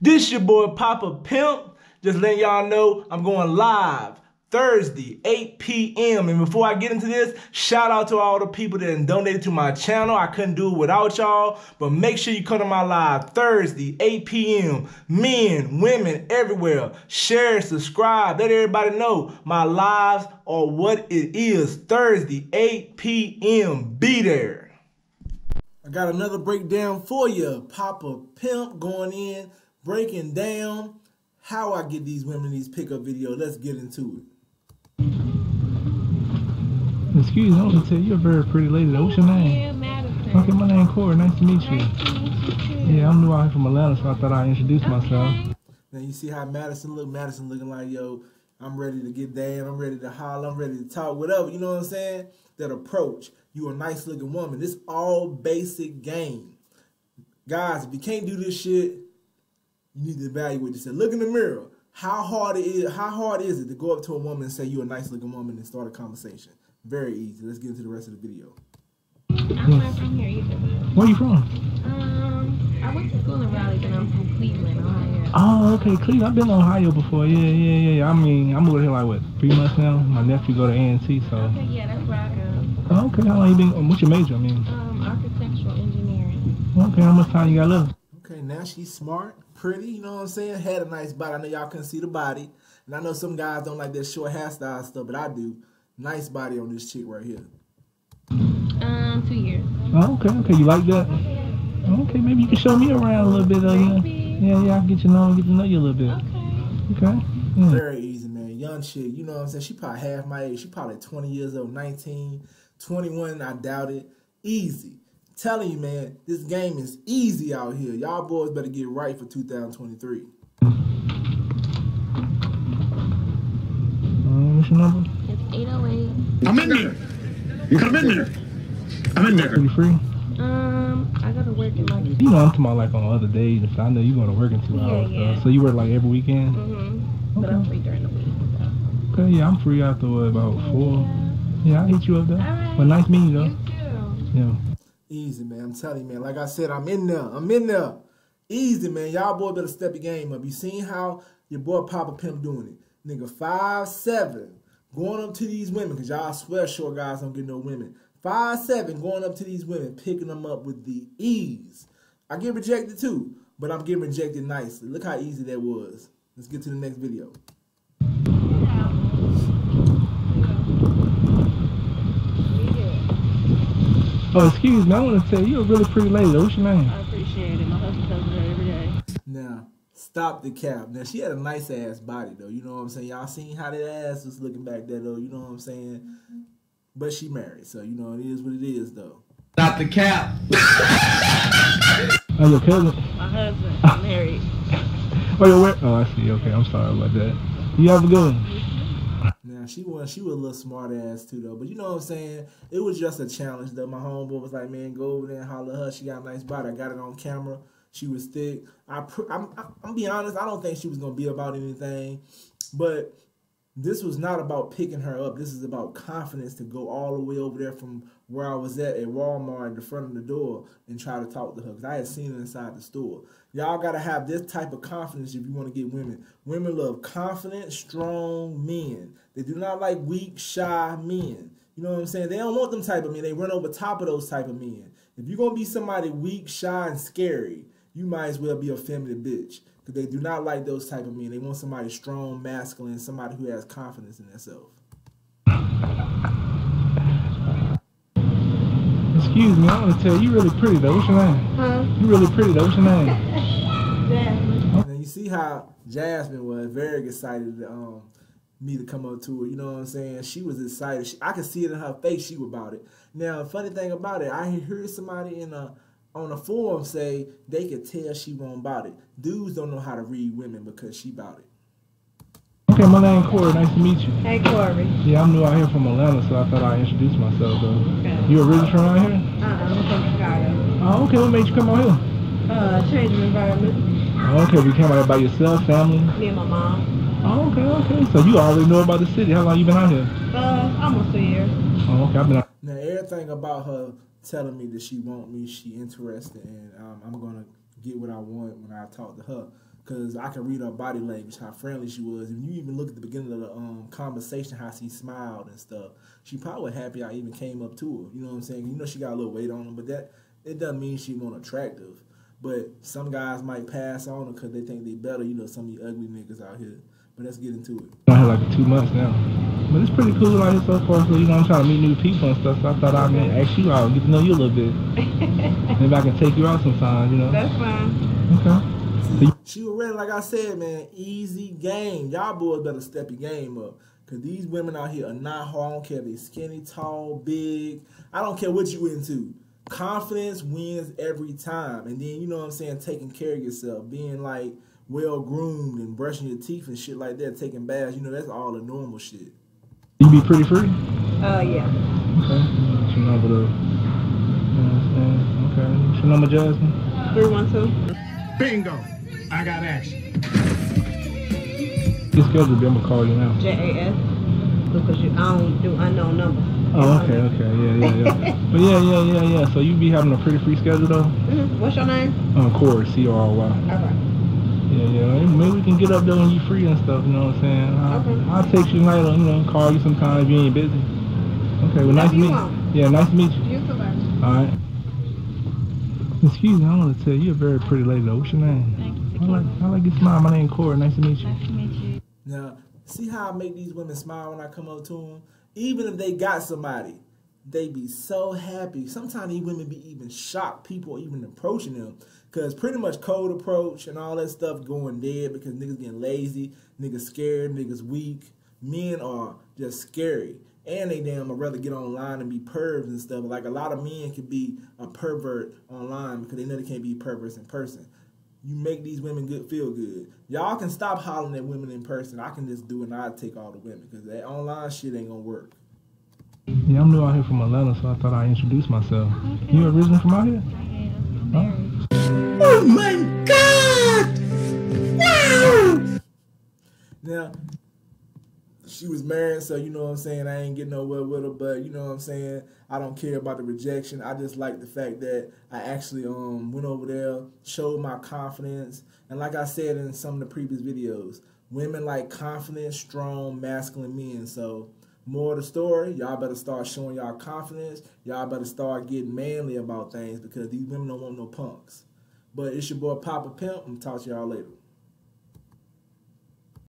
This your boy Papa Pimp. Just letting y'all know I'm going live Thursday, 8 p.m. And before I get into this, shout out to all the people that donated to my channel. I couldn't do it without y'all. But make sure you come to my live Thursday, 8 p.m. Men, women, everywhere. Share, subscribe. Let everybody know my lives are what it is. Thursday, 8 p.m. Be there. I got another breakdown for you. Papa Pimp going in, breaking down how I get these women these pickup videos. Let's get into it. Excuse me, I want to tell you, you're a very pretty lady. What's your name? Madison. Okay, my name Corey. Nice to meet you. Nice to meet you too. Yeah, I'm new out here from Atlanta, so I thought I'd introduce myself. Okay. Now you see how Madison look. Madison looking like yo. I'm ready to get down. I'm ready to holler. I'm ready to talk. Whatever. You know what I'm saying? That approach. You a nice looking woman. This all basic game. Guys, if you can't do this shit, you need to evaluate yourself. Look in the mirror. How hard it is? How hard is it to go up to a woman and say you're a nice looking woman and start a conversation? Very easy. Let's get into the rest of the video. I'm not from here either. but, Where you from? Um, I went to school in Raleigh, but I'm from Cleveland, Ohio. Oh, okay, Cleveland. I've been to Ohio before. Yeah, yeah, yeah, yeah. I mean, I'm over here like what three months now. My nephew go to A&T, so. Okay, yeah, that's where I go. Oh, okay, how long you been? What's your major? I mean, Um, architectural engineering. okay, how much time you got left? Okay, now she's smart, pretty, you know what I'm saying? Had a nice body. I know y'all couldn't see the body. And I know some guys don't like that short hairstyle stuff, but I do. Nice body on this chick right here. Um, two years. Oh, okay, okay. You like that? Okay, maybe you can show me around a little bit. Uh, yeah, Maybe. yeah, yeah. I'll get you know, get to know you a little bit. Okay. Okay. Yeah. Very easy, man. Young chick, you know what I'm saying? She probably half my age. She probably 20 years old, 19, 21, I doubt it. Easy. Telling you, man, this game is easy out here. Y'all boys better get right for 2023. Um, what's your number? It's 808. I'm in there. You come in there. I'm in there. Pretty free. Um, I go to work in like. You know, I'm talking about like on other days. I know you're going to work in two Yeah, hours. yeah. Uh, so you work like every weekend? Mm-hmm. But I'm free during the week. So. Okay, yeah, I'm free after what, about four. Yeah. Yeah, I'll hit you up there. All right. But nice meeting you You though. too. Yeah. Easy, man. I'm telling you, man. Like I said, I'm in there. I'm in there. Easy, man. Y'all boy better step your game up. You seen how your boy Papa Pimp doing it. Nigga, five seven going up to these women, because y'all swear short guys don't get no women. Five seven going up to these women, picking them up with the ease. I get rejected too, but I'm getting rejected nicely. Look how easy that was. Let's get to the next video. Oh, excuse me. I want to tell you, you're a really pretty lady. What's your name? I appreciate it. My husband tells me that every day. Now, stop the cap. Now, she had a nice ass body, though. You know what I'm saying? Y'all seen how that ass was looking back there, though. You know what I'm saying? But she married, so, you know, it is what it is, though. Stop the cap. Oh, your cousin? My husband, I'm married. Oh, your where? Oh, I see. Okay, I'm sorry about that. You have a good one. She was, she was a little smart ass, too, though. But you know what I'm saying? It was just a challenge, though. My homeboy was like, man, go over there and holler her. She got a nice body. I got it on camera. She was thick. I, pr- I'm, I'm, I'm be honest, I don't think she was to be about anything. But this was not about picking her up. This is about confidence to go all the way over there from where I was at at Walmart, at the front of the door, and try to talk to her. Because I had seen her inside the store. Y'all got to have this type of confidence if you want to get women. Women love confident, strong men. They do not like weak, shy men. You know what I'm saying? They don't want them type of men. They run over top of those type of men. If you're to be somebody weak, shy, and scary, you might as well be a feminine bitch. Because they do not like those type of men. They want somebody strong, masculine, somebody who has confidence in themselves. Excuse me. I want to tell you, you're really pretty though. What's your name? Huh? You're really pretty though. What's your name? Jasmine. And you see how Jasmine was very excited to, um, me to come up to her. You know what I'm saying? She was excited. She, I could see it in her face. She was about it. Now, funny thing about it, I heard somebody in a on a forum say they could tell she won't about it. Dudes don't know how to read women because she about it. Okay, my name Corey. Nice to meet you. Hey, Corey. Yeah, I'm new out here from Atlanta, so I thought I'd introduce myself though. Okay. You originally from out here? Uh-uh, I'm from Chicago. Oh, okay. What made you come out here? Uh, change of environment. Oh, okay. You came out here by yourself, family? Me and my mom. Oh, okay, okay. So you already know about the city. How long you been out here? Uh, almost a year. Oh, okay. I've been out. Now, everything about her telling me that she want me, she interested, and um, I'm gonna get what I want when I talk to her. Cause I can read her body language, how friendly she was. If you even look at the beginning of the um, conversation, how she smiled and stuff, she probably was happy I even came up to her. You know what I'm saying? You know she got a little weight on her, but that it doesn't mean she won't attractive. But some guys might pass on her because they think they better. You know, some of the ugly niggas out here. But let's get into it. I had like two months now. But it's pretty cool out here so far. So, you know, I'm trying to meet new people and stuff. So I thought I'd ask you out, get to know you a little bit. Maybe I can take you out sometime, you know? That's fine. Okay. She was ready, like I said, man. Easy game. Y'all boys better step your game up. Cause these women out here are not hard. I don't care if they skinny, tall, big. I don't care what you into. Confidence wins every time. And then you know what I'm saying, taking care of yourself, being like well groomed and brushing your teeth and shit like that, taking baths, you know, that's all the normal shit. You be pretty free? Uh, yeah. Okay. What's your number though? You know what I'm saying? Okay. What's your number, Jasmine? 312. Bingo. I got action. Your schedule, B. I'm gonna call you now. J-A-S. Because you, I don't do unknown numbers. Oh, okay, okay, yeah, yeah, yeah. but yeah, yeah, yeah, yeah. So you be having a pretty free schedule though? Mhm. What's your name? Um, Corey, C-O-R-Y. Alright. Yeah, yeah. Maybe we can get up there when you free and stuff. You know what I'm saying? I'll, Okay. I'll text you tonight. or, You know, call you sometime if you ain't busy. Okay. Well, nice to meet want. you. Yeah, nice to meet you. You too. All right. Excuse me. I want to tell you, you're a very pretty lady. though. What's your name? Thank I you. like, I like your smile. My name Corey. Nice to meet you. Nice to meet you. Now, see how I make these women smile when I come up to them? Even if they got somebody, they be so happy. Sometimes these women be even shocked people even approaching them. Cause pretty much cold approach and all that stuff going dead because niggas getting lazy, niggas scared, niggas weak. Men are just scary. And they damn would rather get online and be pervs and stuff. Like a lot of men can be a pervert online because they know they can't be perverts in person. You make these women good feel good. Y'all can stop hollering at women in person. I can just do it and I take all the women because that online shit ain't gonna work. Yeah, I'm new out here from Atlanta, so I thought I'd introduce myself. Okay. You originally from out here? I am. I'm. Oh my god! Wow! Now, she was married, so you know what I'm saying. I ain't getting nowhere with her, but you know what I'm saying. I don't care about the rejection. I just like the fact that I actually um went over there, showed my confidence, and like I said in some of the previous videos, women like confident, strong, masculine men. So. More of the story, y'all better start showing y'all confidence. Y'all better start getting manly about things because these women don't want no punks. But it's your boy Papa Pimp. I'm talk to y'all later.